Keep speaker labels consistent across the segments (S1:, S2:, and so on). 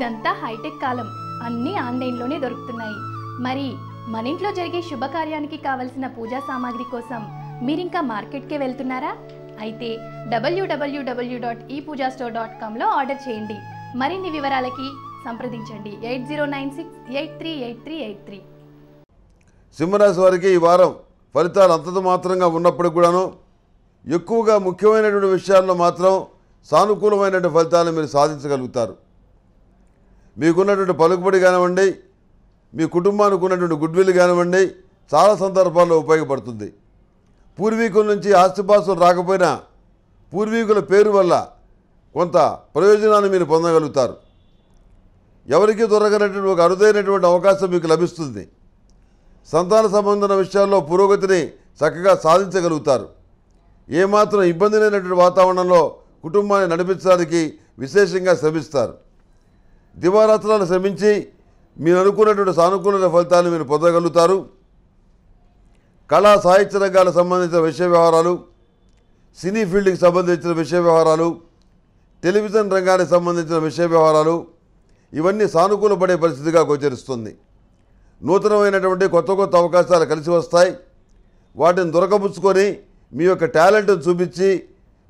S1: ఇదంతా హైటెక్ కాలం. అన్నీ ఆన్లైన్లోనే దొరుకుతున్నాయి. మరి మన ఇంట్లో జరిగే శుభకార్యానికి కావలసిన పూజా సామాగ్రి కోసం మీరింకా మార్కెట్కే వెళ్తున్నారా? అయితే W W W dot E Pooja store dot కామ్లో order చేయండి. మరిన్ని వివరాలకి సంప్రదించండి. Eight zero nine six eight three eight three eight three.
S2: సింహరాశి వారికి ఈ వారం ఫలితాలు అంతంత మాత్రంగా ఉన్నప్పుడు కూడాను ఎక్కువగా ముఖ్యమైనటువంటి విషయాల్లో మాత్రం సానుకూలమైనటువంటి ఫలితాలను మీరు సాధించగలుగుతారు. మీకున్నటువంటి పలుకుబడి కానివ్వండి మీ కుటుంబానికి ఉన్నటువంటి గుడ్విల్ కానివ్వండి చాలా సందర్భాల్లో ఉపయోగపడుతుంది. పూర్వీకుల నుంచి ఆస్తిపాస్తులు రాకపోయినా పూర్వీకుల పేరు వల్ల కొంత ప్రయోజనాన్ని మీరు పొందగలుగుతారు. ఎవరికీ దొరకనటువంటి ఒక అరుదైనటువంటి అవకాశం మీకు లభిస్తుంది. సంతాన సంబంధమైన విషయాల్లో పురోగతిని చక్కగా సాధించగలుగుతారు. ఏమాత్రం ఇబ్బంది లేనటువంటి వాతావరణంలో కుటుంబాన్ని నడిపించడానికి విశేషంగా శ్రమిస్తారు. దివారాత్రాలు శ్రమించి మీరు అనుకున్నటువంటి సానుకూల ఫలితాలను మీరు పొందగలుగుతారు. కళా సాహిత్య రంగాలకు సంబంధించిన విషయ వ్యవహారాలు సినీ ఫీల్డ్కి సంబంధించిన విషయ వ్యవహారాలు టెలివిజన్ రంగానికి సంబంధించిన విషయ వ్యవహారాలు ఇవన్నీ సానుకూలపడే పరిస్థితిగా గోచరిస్తుంది. నూతనమైనటువంటి కొత్త కొత్త అవకాశాలు కలిసి వస్తాయి. వాటిని దొరకబుచ్చుకొని మీ యొక్క టాలెంట్ను చూపించి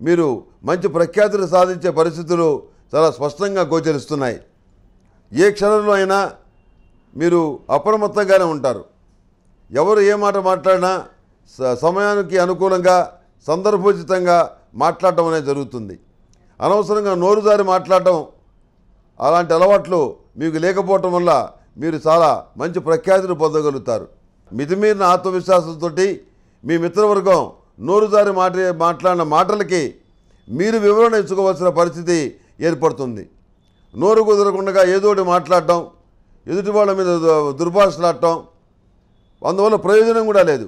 S2: మీరు మంచి ప్రఖ్యాతిని సాధించే పరిస్థితులు చాలా స్పష్టంగా గోచరిస్తున్నాయి. ఏ క్షణంలో అయినా మీరు అప్రమత్తంగానే ఉంటారు. ఎవరు ఏ మాట మాట్లాడినా స- సమయానికి అనుకూలంగా సందర్భోచితంగా మాట్లాడటం అనేది జరుగుతుంది. అనవసరంగా నోరుదారి మాట్లాడటం అలాంటి అలవాట్లు మీకు లేకపోవటం వల్ల మీరు చాలా మంచి ప్రఖ్యాతిని పొందగలుగుతారు. మితిమీరిన ఆత్మవిశ్వాసంతో మీ మిత్రవర్గం నోరుదారి మాట మాట్లాడిన మాటలకి మీరు వివరణ ఇచ్చుకోవాల్సిన పరిస్థితి ఏర్పడుతుంది. నోరు కుదరకుండా ఏదోటి మాట్లాడటం ఎదుటి వాళ్ళ మీద దుర్భాషలాడటం అందువల్ల ప్రయోజనం కూడా లేదు.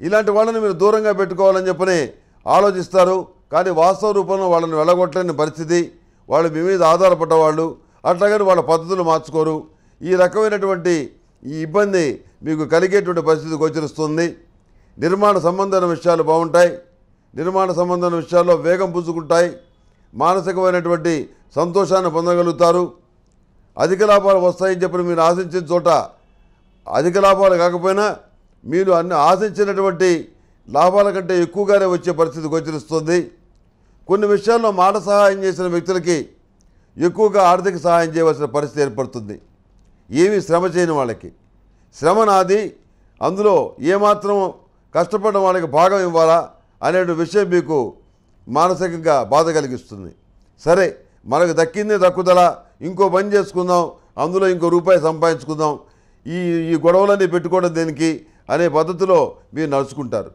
S2: ఇలాంటి వాళ్ళని మీరు దూరంగా పెట్టుకోవాలని చెప్పని ఆలోచిస్తారు. కానీ వాస్తవ రూపంలో వాళ్ళని వెళ్ళగొట్టలేని పరిస్థితి వాళ్ళు మీ మీద ఆధారపడ్డ వాళ్ళు అట్లాగని వాళ్ళ పద్ధతులు మార్చుకోరు. ఈ రకమైనటువంటి ఈ ఇబ్బంది మీకు కలిగేటువంటి పరిస్థితి గోచరిస్తుంది నిర్మాణ సంబంధమైన విషయాలు బాగుంటాయి. నిర్మాణ సంబంధమైన విషయాల్లో వేగం పుంజుకుంటాయి. మానసికమైనటువంటి సంతోషాన్ని పొందగలుగుతారు. అధిక లాభాలు వస్తాయని చెప్పి మీరు ఆశించిన చోట అధిక లాభాలు కాకపోయినా మీరు అన్ని ఆశించినటువంటి లాభాల కంటే ఎక్కువగానే వచ్చే పరిస్థితి గోచరిస్తుంది కొన్ని విషయాల్లో మాట సహాయం చేసిన వ్యక్తులకి ఎక్కువగా ఆర్థిక సహాయం చేయవలసిన పరిస్థితి ఏర్పడుతుంది. ఏమీ శ్రమ చేయని వాళ్ళకి. శ్రమ నాది అందులో ఏమాత్రం కష్టపడిన వాళ్ళకి భాగం ఇవ్వాలా అనే విషయం మీకు మానసికంగా బాధ కలిగిస్తుంది. సరే మనకు దక్కింది దక్కుదల. ఇంకో పని చేసుకుందాం. అందులో ఇంకో రూపాయి సంపాదించుకుందాం. ఈ ఈ గొడవలన్నీ పెట్టుకోవడం దేనికి అనే పద్ధతిలో మీరు నడుచుకుంటారు.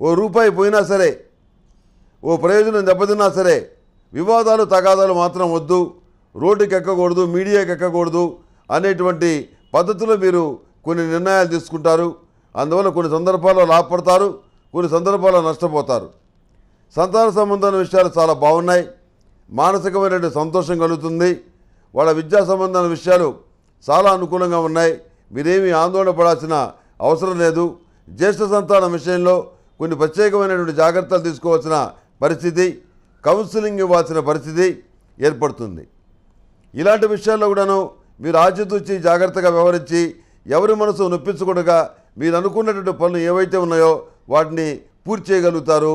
S2: ఓ రూపాయి పోయినా సరే ఓ ప్రయోజనం దెబ్బతిన్నా సరే వివాదాలు తగాదాలు మాత్రం వద్దు. రోడ్డుకి ఎక్కకూడదు మీడియాకి ఎక్కకూడదు అనేటువంటి పద్ధతిలో మీరు కొన్ని నిర్ణయాలు తీసుకుంటారు. అందువల్ల కొన్ని సందర్భాల్లో లాభపడతారు కొన్ని సందర్భాల్లో నష్టపోతారు. సంతాన సంబంధమైన విషయాలు చాలా బాగున్నాయి. మానసికమైనటువంటి సంతోషం కలుగుతుంది. వాళ్ళ విద్యా సంబంధమైన విషయాలు చాలా అనుకూలంగా ఉన్నాయి. మీరేమీ ఆందోళన పడాల్సిన అవసరం లేదు. జ్యేష్ఠ సంతానం విషయంలో కొన్ని ప్రత్యేకమైనటువంటి జాగ్రత్తలు తీసుకోవాల్సిన పరిస్థితి కౌన్సిలింగ్ ఇవ్వాల్సిన పరిస్థితి ఏర్పడుతుంది. ఇలాంటి విషయాల్లో కూడాను మీరు ఆచితూచి జాగ్రత్తగా వ్యవహరించి ఎవరి మనసు నొప్పించకుండా మీరు అనుకున్నటువంటి పనులు ఏవైతే ఉన్నాయో వాటిని పూర్తి చేయగలుగుతారు.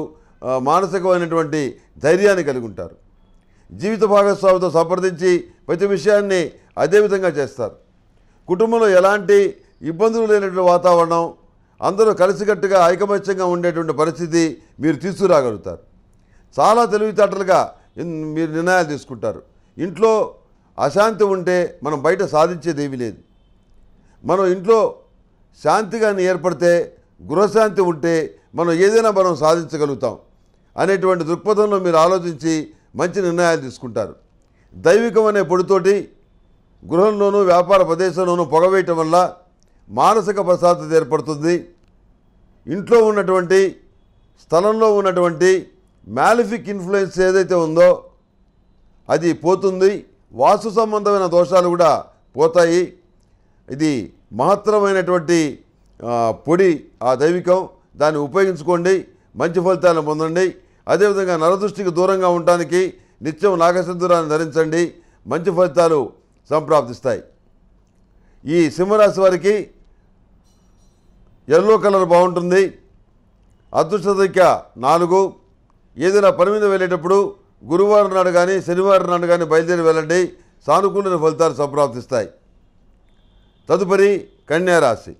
S2: మానసికమైనటువంటి ధైర్యాన్ని కలిగి ఉంటారు. జీవిత భాగస్వామితో సంప్రదించి ప్రతి విషయాన్ని అదే విధంగా చేస్తారు. కుటుంబంలో ఎలాంటి ఇబ్బందులు లేనటువంటి వాతావరణం అందరూ కలిసికట్టుగా ఐకమత్యంగా ఉండేటువంటి పరిస్థితి మీరు తీసుకురాగలుగుతారు. చాలా తెలివితేటలుగా మీరు నిర్ణయాలు తీసుకుంటారు. ఇంట్లో అశాంతి ఉంటే మనం బయట సాధించేది ఏమీ లేదు. మనం ఇంట్లో శాంతి కానీ ఏర్పడితే గృహశాంతి ఉంటే మనం ఏదైనా మనం సాధించగలుగుతాం అనేటువంటి దృక్పథంలో మీరు ఆలోచించి మంచి నిర్ణయాలు తీసుకుంటారు. దైవికం అనే పొడితోటి గృహంలోనూ వ్యాపార ప్రదేశంలోనూ పొగవేయటం వల్ల మానసిక ప్రశాంతత ఏర్పడుతుంది. ఇంట్లో ఉన్నటువంటి స్థలంలో ఉన్నటువంటి మ్యాలిఫిక్ ఇన్ఫ్లుయెన్స్ ఏదైతే ఉందో అది పోతుంది. వాస్తు సంబంధమైన దోషాలు కూడా పోతాయి. ఇది మహత్తరమైనటువంటి పొడి ఆ దైవికం. దాన్ని ఉపయోగించుకోండి. మంచి ఫలితాలను పొందండి. అదేవిధంగా నరదృష్టికి దూరంగా ఉండటానికి నిత్యం నాగసింధురాన్ని ధరించండి. మంచి ఫలితాలు సంప్రాప్తిస్తాయి. ఈ సింహరాశి వారికి ఎల్లో కలర్ బాగుంటుంది. అదృష్ట సంఖ్య నాలుగు. ఏదైనా పని మీద వెళ్ళేటప్పుడు గురువారం నాడు కానీ శనివారం నాడు కానీ బయలుదేరి వెళ్ళండి. సానుకూల ఫలితాలు సంప్రాప్తిస్తాయి. తదుపరి కన్యారాశి.